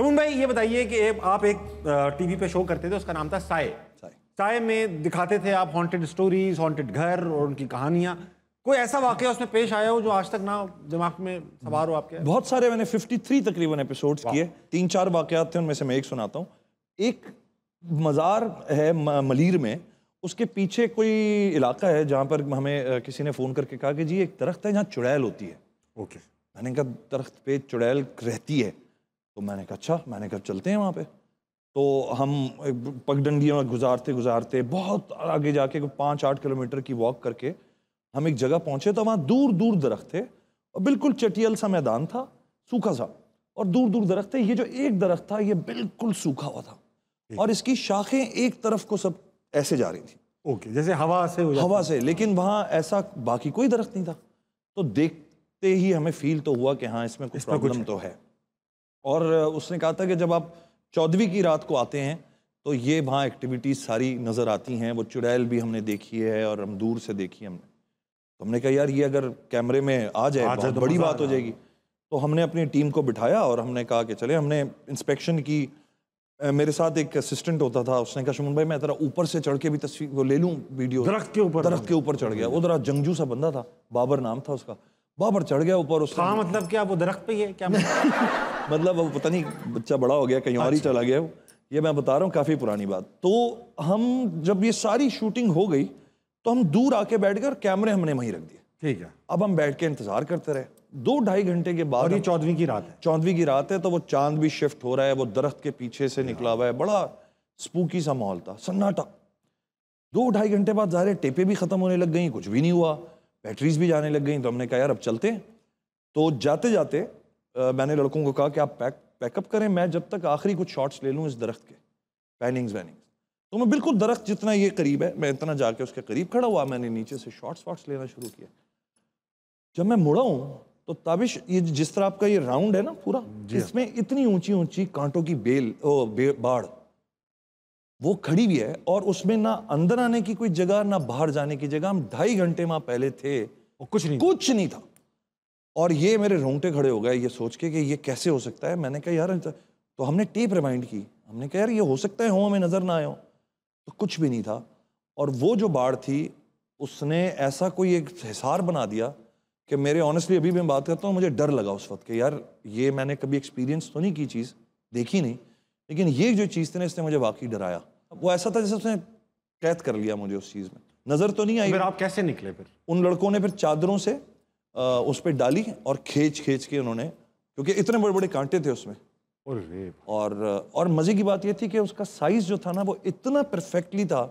शमुन भाई ये बताइए कि आप एक टीवी पे शो करते थे उसका नाम था साय साय में दिखाते थे आप हॉन्टेड स्टोरीज हॉन्टेड घर और उनकी कहानियाँ। कोई ऐसा वाक्य उसमें पेश आया हो जो आज तक ना दिमाग में सवार हो आपके? बहुत सारे मैंने 53 तकरीबन एपिसोड्स किए। तीन चार वाकयात थे उनमें से मैं एक सुनाता हूँ। एक मज़ार है मलिर में। उसके पीछे कोई इलाका है जहाँ पर हमें किसी ने फ़ोन करके कहा कि जी एक दरख्त है जहाँ चुड़ैल होती है। ओके। मैंने कहा दरख्त पे चुड़ैल रहती है। तो मैंने कहा अच्छा। मैंने कहा चलते हैं वहाँ पे। तो हम पगडंडियों में गुजारते गुजारते बहुत आगे जाके पाँच आठ किलोमीटर की वॉक करके हम एक जगह पहुँचे तो वहाँ दूर दूर दरख्त थे और बिल्कुल चटियल सा मैदान था सूखा सा। और दूर दूर दरख्त थे ये जो एक दरख्त था ये बिल्कुल सूखा हुआ था। और इसकी शाखें एक तरफ़ को सब ऐसे जा रही थी। ओके जैसे हवा से हवा से लेकिन वहाँ ऐसा बाकी कोई दरख्त नहीं था। तो देखते ही हमें फील तो हुआ कि हाँ इसमें कुछ प्रॉब्लम तो है। और उसने कहा था कि जब आप चौदहवीं की रात को आते हैं तो ये वहाँ एक्टिविटीज़ सारी नज़र आती हैं। वो चुड़ैल भी हमने देखी है और हम दूर से देखी हमने। तो हमने कहा यार ये अगर कैमरे में आ जाए बहुत तो बड़ी बात हो जाएगी। तो हमने अपनी टीम को बिठाया और हमने कहा कि चले हमने इंस्पेक्शन की। मेरे साथ एक असिस्टेंट होता था उसने कहा शुमन भाई मैं तेरा ऊपर से चढ़ के भी तस्वीर वो ले लूँ वीडियो? दरख्त के ऊपर। दरख्त के ऊपर चढ़ गया। वो जरा जंगजू सा बंदा था बाबर नाम था उसका। बाबर चढ़ गया ऊपर उसका मतलब क्या वो दरख्त पे ही है? क्या मतलब वो पता नहीं बच्चा बड़ा हो गया कहीं और ही अच्छा। चला गया ये मैं बता रहा हूँ काफ़ी पुरानी बात। तो हम जब ये सारी शूटिंग हो गई तो हम दूर आके बैठ गए और कैमरे हमने वहीं रख दिए ठीक है। अब हम बैठ के इंतज़ार करते रहे। दो ढाई घंटे के बाद ये चौदहवीं की रात है। चौदहवीं की रात है तो वो चाँद भी शिफ्ट हो रहा है वो दरख्त के पीछे से निकला हुआ है। बड़ा स्पूकी सा माहौल था सन्नाटा। दो ढाई घंटे बाद ज़ाहिर टेपे भी ख़त्म होने लग गई कुछ भी नहीं हुआ। बैटरीज भी जाने लग गई तो हमने कहा यार अब चलते हैं। तो जाते जाते आ, मैंने लड़कों को कहा कि आप पैक पैकअप करें मैं जब तक आखिरी कुछ शॉट्स ले लूँ इस दरख्त के। पैनिंग्स वैनिंग्स। तो मैं बिल्कुल दरख्त जितना ये करीब है मैं इतना जाके उसके करीब खड़ा हुआ मैंने नीचे से शॉर्ट्स वॉट्स लेना शुरू किया जब मैं मुड़ा हूँ तो ताबिश ये जिस तरह आपका ये राउंड है ना पूरा हाँ। इसमें इतनी ऊँची ऊँची कांटों की बेल ओ बे, बाढ़ वो खड़ी भी है और उसमें ना अंदर आने की कोई जगह ना बाहर जाने की जगह हम ढाई घंटे वहाँ पहले थे। और कुछ नहीं कुछ नहीं था। और ये मेरे रोंगटे खड़े हो गए ये सोच के कि ये कैसे हो सकता है? मैंने कहा यार तो हमने टेप रिमाइंड की। हमने कहा यार ये हो सकता है हो हमें नज़र ना आए। तो कुछ भी नहीं था। और वो जो बाढ़ थी उसने ऐसा कोई एक हिसार बना दिया कि मेरे ऑनेस्टली अभी मैं बात करता हूँ मुझे डर लगा उस वक्त कि यार ये मैंने कभी एक्सपीरियंस तो नहीं की चीज़ देखी नहीं लेकिन ये जो चीज़ थी ना इसने मुझे वाकई डराया। वो ऐसा था जैसे उसने कैद कर लिया मुझे उस चीज़ में। नज़र तो नहीं आई। फिर आप कैसे निकले फिर? उन लड़कों ने फिर चादरों से उस पर डाली और खींच खींच के उन्होंने क्योंकि इतने बड़े बड़े कांटे थे उसमें। और और मज़े की बात यह थी कि उसका साइज़ जो था ना वो इतना परफेक्टली था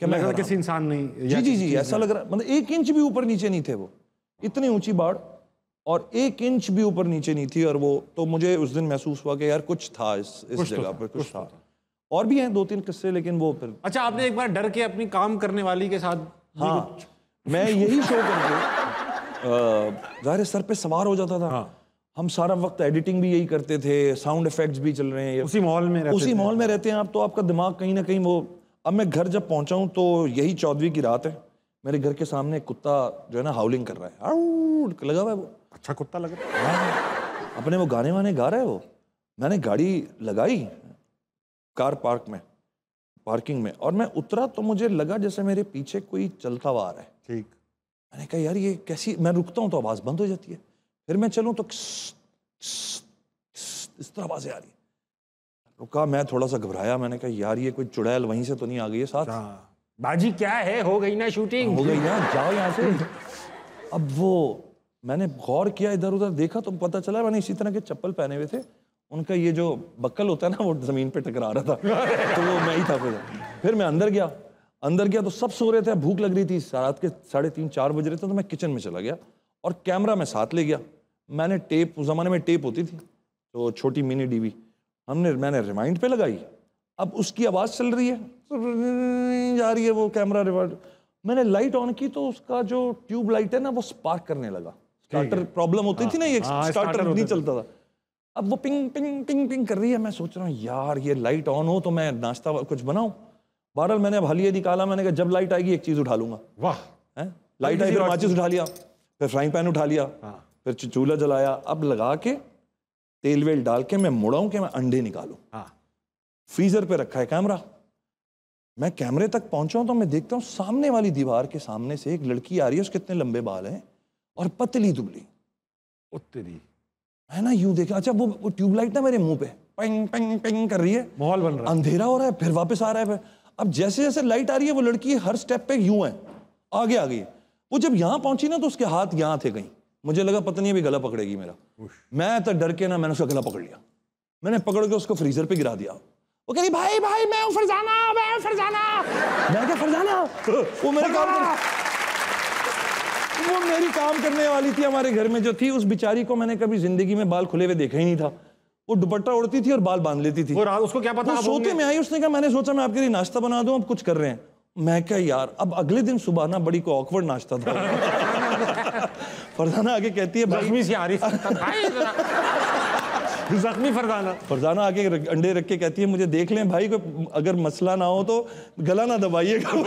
कि मैं किसी इंसान नहीं जी जी जी ऐसा लग रहा मतलब एक इंच भी ऊपर नीचे नहीं थे वो। इतनी ऊँची बाढ़ और एक इंच भी ऊपर नीचे नहीं थी और वो तो मुझे उस दिन महसूस हुआ कि यार कुछ था इस इस तो जगह तो पर कुछ, था।, था। और भी हैं दो तीन किस्से लेकिन वो फिर अच्छा आपने एक बार डर के अपनी काम करने वाली के साथ हाँ। मैं यही शो करके ज़ाहिर सर पे सवार हो जाता था। हाँ। हम सारा वक्त एडिटिंग भी यही करते थे साउंड इफेक्ट्स भी चल रहे हैं। उसी मॉल में रहते उसी मॉल में रहते हैं आप तो आपका दिमाग कहीं ना कहीं वो अब मैं घर जब पहुँचा हूँ तो यही चौदहवीं की रात है। मेरे घर के सामने कुत्ता जो है ना हाउलिंग कर रहा है। लगा हुआ है वो। अच्छा कुत्ता लग रहा है। हाँ, अपने वो गाने वाने गा रहा है वो। मैंने गाड़ी लगाई कार पार्क में पार्किंग में और मैं उतरा तो मुझे लगा जैसे मेरे पीछे कोई चलता हुआ आ रहा है। ठीक। मैंने कहा यार ये कैसी मैं रुकता हूँ तो आवाज़ बंद हो जाती है। फिर मैं चलूँ तो इस तरह आवाज़ें आ रही रुका मैं थोड़ा सा घबराया। मैंने कहा यार ये कोई चुड़ैल वहीं से तो नहीं आ गई है साथ? हाँ। बाजी क्या है? हो गई ना शूटिंग हो गई ना? जाओ यहाँ से। अब वो मैंने गौर किया इधर उधर देखा तो पता चला मैंने इसी तरह के चप्पल पहने हुए थे। उनका ये जो बक्कल होता है ना वो ज़मीन पे टकरा रहा था। तो वो मैं ही था फिर। फिर मैं अंदर गया। अंदर गया तो सब सो रहे थे भूख लग रही थी। रात के साढ़े तीन चार बज रहे थे तो मैं किचन में चला गया और कैमरा मैं साथ ले गया। मैंने टेप उस ज़माने में टेप होती थी तो छोटी मिनी डीवी हमने मैंने रिमाइंड पे लगाई। अब उसकी आवाज़ चल रही है। जा रही है वो कैमरा रिवर्ड मैंने लाइट ऑन की तो उसका जो ट्यूब लाइट है ना वो स्पार्क करने लगा। स्टार्टर प्रॉब्लम होती थी ना ये स्टार्टर हाँ, नहीं चलता था। अब वो पिंग पिंग पिंग पिंग कर रही है। मैं सोच रहा हूँ यार ये लाइट ऑन हो तो मैं नाश्ता कुछ बनाऊँ? बहरहाल मैंने अब हालिया निकाला मैंने कहा जब लाइट आएगी एक चीज़ उठा लूँगा। वाह। है? लाइट आई फिर माचिस उठा लिया फिर फ्राइंग पैन उठा लिया हाँ। फिर चूल्हा जलाया। अब लगा के तेल वेल डाल के मैं मुड़ाऊं कि मैं अंडे निकालूं। हाँ। फ्रीजर पे रखा है कैमरा मैं कैमरे तक पहुँचा तो मैं देखता हूँ सामने वाली दीवार के सामने से एक लड़की आ रही है उसके इतने लंबे बाल हैं और पतली दुबली। उत्तरी। मैं ना यूँ देखा अच्छा वो, वो ट्यूबलाइट ना मेरे मुँह पे पिंग पिंग पिंग कर रही है। माहौल बन रहा है। अंधेरा हो रहा है फिर वापस आ रहा है अब जैसे जैसे लाइट आ रही है वो लड़की हर स्टेप पे यूँ है। आगे आ गई। वो जब यहाँ पहुँची ना तो उसके हाथ यहाँ थे कहीं। मुझे लगा पता नहीं अभी गला पकड़ेगी मेरा। मैं तो डर के ना मैंने उसका गला पकड़ लिया। मैंने पकड़ के उसको फ्रीजर पे गिरा दिया। वो कह रही भाई भाई मैं फरजाना मैं फरजाना। मैं क्या फरजाना? वो मेरे काम. वो मेरी काम करने वाली थी हमारे घर में जो थी। उस बिचारी को मैंने कभी ज़िंदगी में बाल खुले हुए देखा ही नहीं था। वो दुपट्टा उड़ती थी और बाल बाँध लेती थी। वो उसको क्या पता वो सोते में आई उसने कहा मैंने सोचा मैं आपके लिए नाश्ता बना दूँ अब कुछ कर रहे हैं। मैं क्या यार अब अगले दिन सुबह ना बड़ी को ऑकवर्ड नाश्ता था फरजाना आगे कहती है भाई सी आ रही है। जख्मी फरदाना फरजाना आगे अंडे रख के कहती है मुझे देख लें भाई को अगर मसला ना हो तो गला ना दबाइएगा मैं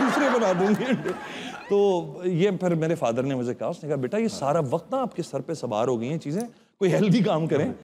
दूसरे बना दूँगी। तो ये फिर मेरे फादर ने मुझे कहा उसने कहा बेटा ये सारा वक्त ना आपके सर पे सवार हो गई हैं चीज़ें कोई हेल्दी काम करें।